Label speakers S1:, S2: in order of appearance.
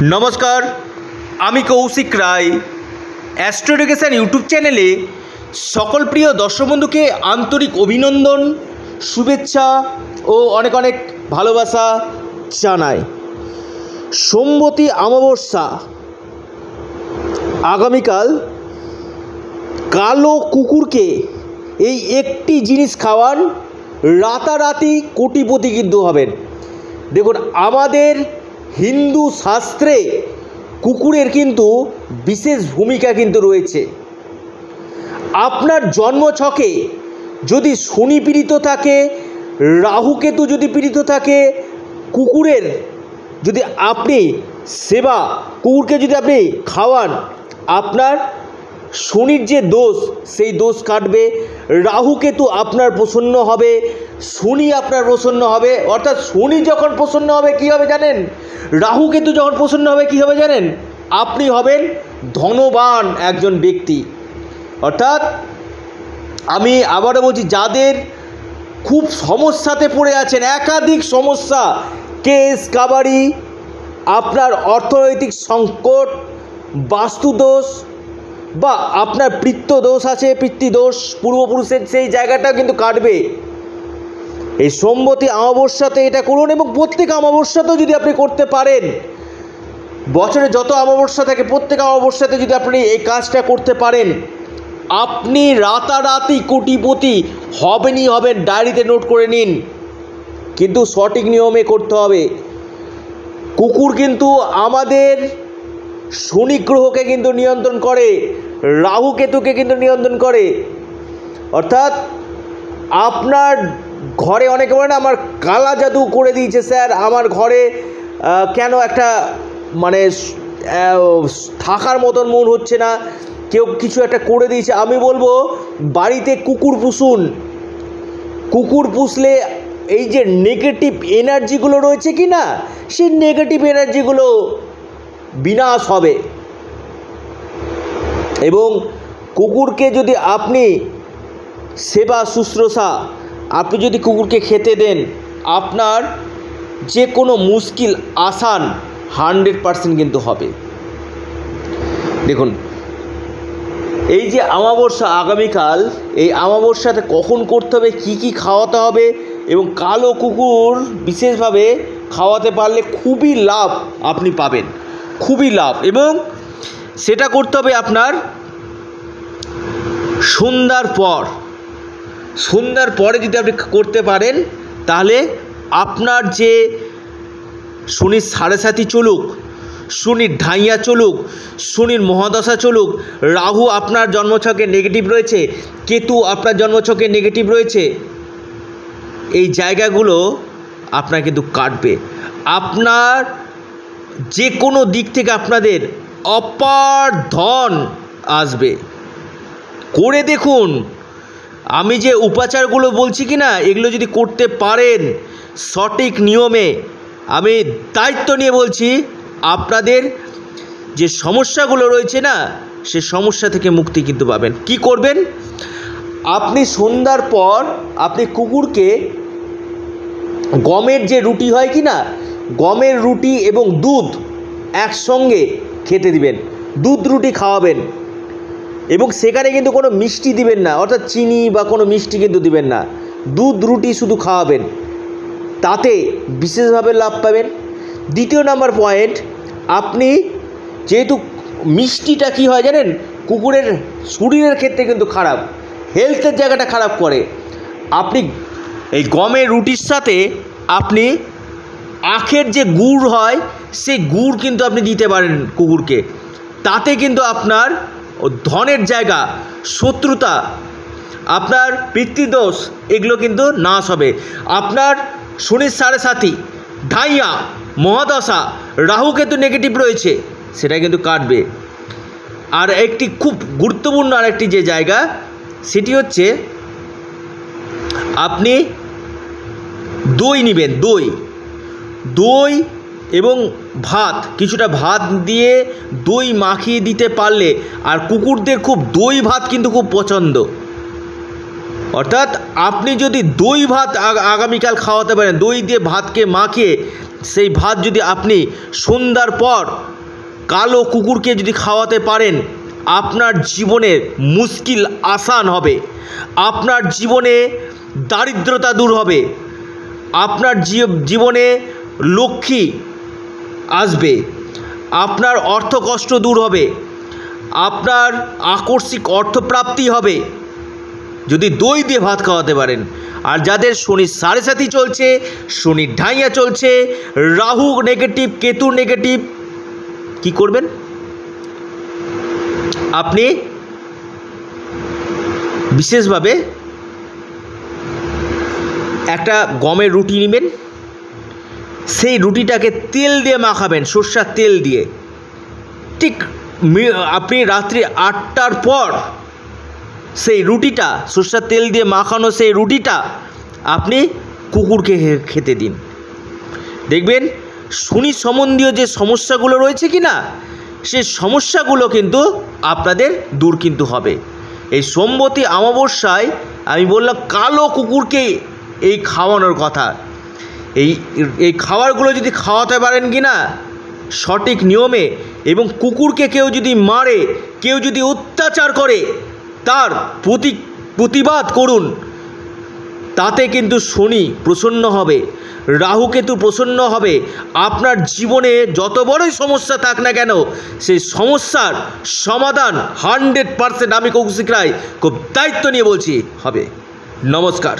S1: নমস্কার, আমি Kaushik Roy. Astro education YouTube চ্যানেলে সকল প্রিয় দর্শক বন্ধুকে আন্তরিক অভিনন্দন, শুভেচ্ছা ও অনেক অনেক ভালোবাসা জানাই। সোমবতী অমাবস্যা, আগামীকাল কালো কুকুরকে এই একটি জিনিস খাওয়ান রাতারাতি কোটিপতি কিন্তু হবেন। দেখুন, আমাদের হিন্দু শাস্ত্রে কুকুরের কিন্তু বিশেষ ভূমিকা কিন্তু রয়েছে। আপনার জন্মছকে যদি শনি পীড়িত থাকে রাহুকেতু যদি পীড়িত থাকে, কুকুরের যদি আপনি সেবা, কুকুরকে যদি আপনি খাওয়ান, আপনার শনির যে দোষ, সেই দোষ কাটবে। রাহুকেতু আপনার প্রসন্ন হবে, শনি আপনার প্রসন্ন হবে। অর্থাৎ শনি যখন প্রসন্ন হবে, কি হবে জানেন? রাহুকেতু যখন প্রসন্ন হবে, কি হবে জানেন? আপনি হবেন ধনবান একজন ব্যক্তি। অর্থাৎ আমি আবারও বলছি, যাদের খুব সমস্যাতে পড়ে আছেন, একাধিক সমস্যা, কেস কাবারি আপনার অর্থনৈতিক সংকট, বাস্তুদোষ বা আপনার পিত্ত দোষ আছে পিতৃদোষ পূর্বপুরুষের সেই জায়গাটাও কিন্তু কাটবে। এই সোমবতী অমাবস্যাতে এটা করুন এবং প্রত্যেক অমাবস্যাতেও যদি আপনি করতে পারেন, বছরে যত অমাবস্যা থাকে, প্রত্যেক অমাবস্যাতে যদি আপনি এই কাজটা করতে পারেন, আপনি রাতারাতি কোটিপতি, হবেনই হবেন, ডায়েরিতে নোট করে নিন। কিন্তু সঠিক নিয়মে করতে হবে। কুকুর কিন্তু আমাদের শনি গ্রহকে কিন্তু নিয়ন্ত্রণ করে। রাহু কেতুকে কিন্তু নিয়ন্ত্রণ করে। অর্থাৎ আপনার ঘরে অনেকে বলে না, আমার কালা জাদু করে দিয়েছে স্যার, আমার ঘরে কেন একটা মানে থাকার মতন মন হচ্ছে না, কেউ কিছু একটা করে দিয়েছে। আমি বলব, বাড়িতে কুকুর পুষুন। কুকুর পুষলে এই যে নেগেটিভ এনার্জিগুলো রয়েছে কি না, সেই নেগেটিভ এনার্জিগুলো বিনাশ হবে। এবং কুকুরকে যদি আপনি সেবা শুশ্রূষা, আপনি যদি কুকুরকে খেতে দেন, আপনার যে কোনো মুশকিল আসান হান্ড্রেড পারসেন্ট কিন্তু হবে। দেখুন, এই যে আমাবস্যা আগামীকাল, এই আমাবস্যাতে কখন করতে হবে, কি কি খাওয়াতে হবে এবং কালো কুকুর বিশেষভাবে খাওয়াতে পারলে খুবই লাভ আপনি পাবেন। খুবই লাভ এবং সেটা করতে হবে আপনার সন্ধ্যার পর। সন্ধ্যার পরে যদি আপনি করতে পারেন, তাহলে আপনার যে শনির সাড়ে সাথী চলুক, শনির ঢাইয়া চলুক, শনির মহাদশা চলুক, রাহু আপনার জন্মছকে নেগেটিভ রয়েছে, কেতু আপনার জন্মছকে নেগেটিভ রয়েছে, এই জায়গাগুলো আপনার কিন্তু কাটবে। আপনার যে কোনো দিক থেকে আপনাদের অপার ধন আসবে। করে দেখুন, আমি যে উপাচারগুলো বলছি কি না, এগুলো যদি করতে পারেন সঠিক নিয়মে, আমি দায়িত্ব নিয়ে বলছি, আপনাদের যে সমস্যাগুলো রয়েছে না, সে সমস্যা থেকে মুক্তি কিন্তু পাবেন। কি করবেন? আপনি সন্ধ্যার পর আপনি কুকুরকে গমের যে রুটি হয় কি না, গমের রুটি এবং দুধ একসঙ্গে খেতে দিবেন, দুধ রুটি খাওয়াবেন এবং সেখানে কিন্তু কোনো মিষ্টি দিবেন না, অর্থাৎ চিনি বা কোনো মিষ্টি কিন্তু দিবেন না। দুধ রুটি শুধু খাওয়াবেন, তাতে বিশেষভাবে লাভ পাবেন। দ্বিতীয় নাম্বার পয়েন্ট আপনি যেহেতু মিষ্টিটা কি হয় জানেন, কুকুরের শরীরের ক্ষেত্রে কিন্তু খারাপ হেলথের জায়গাটা খারাপ করে। আপনি এই গমের রুটির সাথে আপনি আখের যে গুড় হয় সেই গুড় কিন্তু আপনি দিতে পারেন কুকুরকে। তাতে কিন্তু আপনার ধনের জায়গা, শত্রুতা, আপনার পিতৃদোষ এগুলো কিন্তু নাশ হবে। আপনার শনির সাড়ে সাথী, ঢাইয়া, মহাদশা রাহু কিন্তু নেগেটিভ রয়েছে, সেটা কিন্তু কাটবে। আর একটি খুব গুরুত্বপূর্ণ আরেকটি যে জায়গা, সেটি হচ্ছে আপনি দই নেবেন, দই। দই এবং ভাত, কিছুটা ভাত দিয়ে দই মাখিয়ে দিতে পারলে, আর কুকুরদের খুব দই ভাত কিন্তু খুব পছন্দ। অর্থাৎ আপনি যদি দই ভাত আগ- আগামীকাল খাওয়াতে পারেন, দই দিয়ে ভাতকে মাখিয়ে, সেই ভাত যদি আপনি সন্ধ্যার পর কালো কুকুরকে যদি খাওয়াতে পারেন, আপনার জীবনে মুশকিল আসান হবে। আপনার জীবনে দারিদ্রতা দূর হবে। আপনার জীবনে লক্ষ্মী আসবে। আপনার অর্থ কষ্ট দূর হবে। আপনার আকস্মিক অর্থপ্রাপ্তি হবে। যদি দই দিয়ে ভাত খাওয়াতে পারেন। আর যাদের শনির সাড়ে সাথী চলছে শনির ঢাইয়া চলছে, রাহু নেগেটিভ কেতু নেগেটিভ কি করবেন? আপনি বিশেষভাবে একটা গমের রুটি নেবেন। সেই রুটিটাকে তেল দিয়ে মাখাবেন, সর্ষার তেল দিয়ে। ঠিক আপনি রাত্রি আটটার পর সেই রুটিটা, সর্ষার তেল দিয়ে মাখানো সেই রুটিটা আপনি কুকুরকে খেতে দিন। দেখবেন শনি সম্বন্ধীয় যে সমস্যাগুলো রয়েছে কি না সেই সমস্যাগুলো কিন্তু আপনাদের দূর কিন্তু হবে। এই সোমবতী অমাবস্যায় আমি বললাম, কালো কুকুরকে এই খাওয়ানোর কথা। এই এই খাবারগুলো যদি খাওয়াতে পারেন কি না সঠিক নিয়মে এবং কুকুরকে কেউ যদি মারে, কেউ যদি অত্যাচার করে, তার প্রতি, প্রতিবাদ করুন, তাতে কিন্তু শনি প্রসন্ন হবে রাহুকেতু প্রসন্ন হবে। আপনার জীবনে যত বড়ই সমস্যা থাক না কেন, সেই সমস্যার সমাধান হান্ড্রেড পারসেন্ট আমি কৌশিক রায় খুব দায়িত্ব নিয়ে বলছি। হবে। নমস্কার।